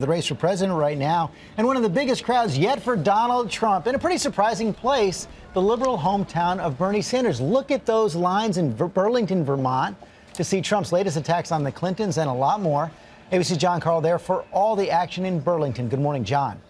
The race for president right now, and one of the biggest crowds yet for Donald Trump in a pretty surprising place, the liberal hometown of Bernie Sanders. Look at those lines in Burlington, Vermont, to see Trump's latest attacks on the Clintons and a lot more. ABC Jon Karl there for all the action in Burlington. Good morning, John.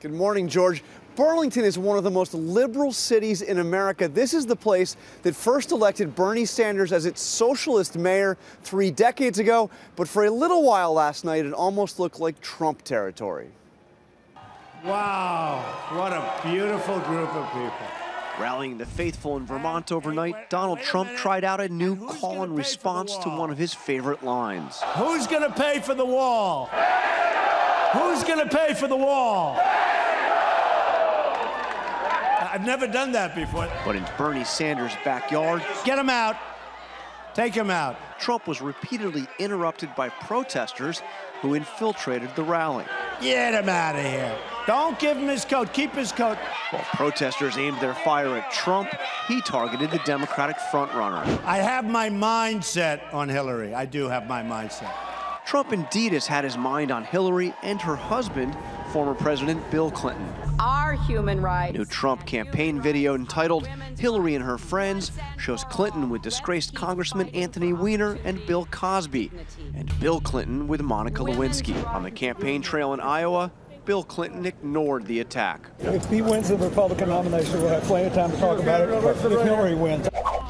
Good morning, George. Burlington is one of the most liberal cities in America. This is the place that first elected Bernie Sanders as its socialist mayor three decades ago. But for a little while last night, it almost looked like Trump territory. Wow, what a beautiful group of people. Rallying the faithful in Vermont overnight, Donald Trump tried out a new call and response to one of his favorite lines. Who's going to pay for the wall? Who's going to pay for the wall? I've never done that before. But in Bernie Sanders' backyard, get him out. Take him out. Trump was repeatedly interrupted by protesters who infiltrated the rally. Get him out of here. Don't give him his coat. Keep his coat. While protesters aimed their fire at Trump, he targeted the Democratic frontrunner. I have my mindset on Hillary. I do have my mindset. Trump indeed has had his mind on Hillary and her husband, former President Bill Clinton. Our human rights. New Trump campaign video entitled Hillary and Her Friends shows Clinton with disgraced Congressman Anthony Weiner and Bill Cosby, and Bill Clinton with Monica Lewinsky. On the campaign trail in Iowa, Bill Clinton ignored the attack. If he wins the Republican nomination, we'll have plenty of time to talk about it. If Hillary wins.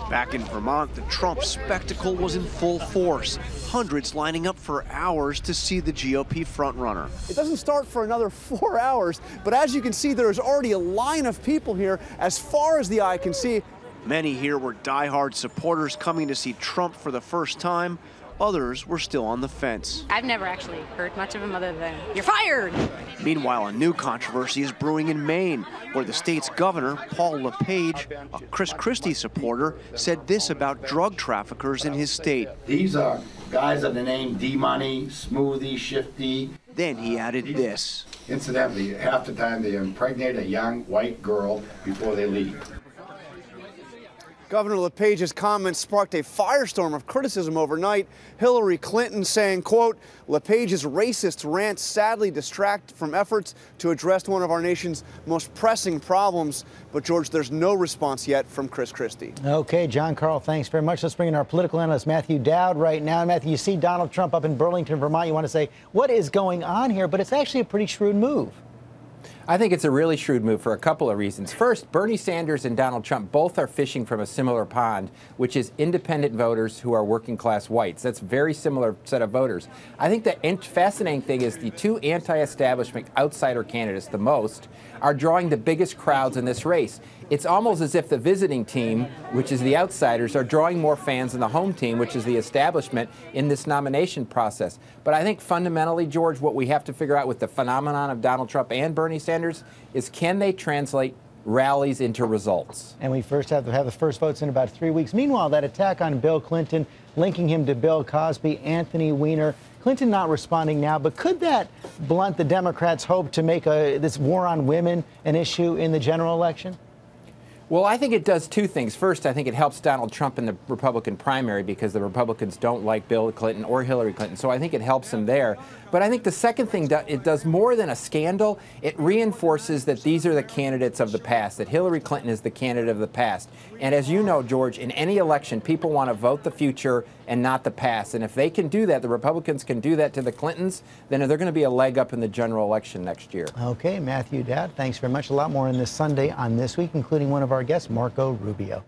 Back in Vermont, the Trump spectacle was in full force. Hundreds lining up for hours to see the GOP frontrunner. It doesn't start for another four hours, but as you can see, there is already a line of people here as far as the eye can see. Many here were diehard supporters coming to see Trump for the first time. Others were still on the fence. I've never actually heard much of him other than, you're fired! Meanwhile, a new controversy is brewing in Maine, where the state's governor, Paul LePage, a Chris Christie supporter, said this about drug traffickers in his state. These are guys of the name D-Money, Smoothie, Shifty. Then he added this. Incidentally, half the time they impregnate a young white girl before they leave. Governor LePage's comments sparked a firestorm of criticism overnight. Hillary Clinton saying, quote, LePage's racist rants sadly distract from efforts to address one of our nation's most pressing problems. But, George, there's no response yet from Chris Christie. Okay, Jon Karl, thanks very much. Let's bring in our political analyst, Matthew Dowd, right now. Matthew, you see Donald Trump up in Burlington, Vermont. You want to say, what is going on here? But it's actually a pretty shrewd move. I think it's a really shrewd move for a couple of reasons. First, Bernie Sanders and Donald Trump both are fishing from a similar pond, which is independent voters who are working class whites. That's a very similar set of voters. I think the fascinating thing is the two anti establishment outsider candidates, the most, are drawing the biggest crowds in this race. It's almost as if the visiting team, which is the outsiders, are drawing more fans than the home team, which is the establishment, in this nomination process. But I think fundamentally, George, what we have to figure out with the phenomenon of Donald Trump and Bernie Sanders is can they translate rallies into results. And we first have to have the first votes in about three weeks. Meanwhile, that attack on Bill Clinton, linking him to Bill Cosby, Anthony Weiner, Clinton not responding now, but could that blunt the Democrats' hope to make a, this war on women an issue in the general election? Well, I think it does two things. First, I think it helps Donald Trump in the Republican primary because the Republicans don't like Bill Clinton or Hillary Clinton. So I think it helps him there. But I think the second thing, it does more than a scandal. It reinforces that these are the candidates of the past, that Hillary Clinton is the candidate of the past. And as you know, George, in any election, people want to vote the future and not the past. And if they can do that, the Republicans can do that to the Clintons, then they're going to be a leg up in the general election next year. Okay, Matthew Dowd, thanks very much. A lot more in this Sunday on This Week, including one of our guests, Marco Rubio.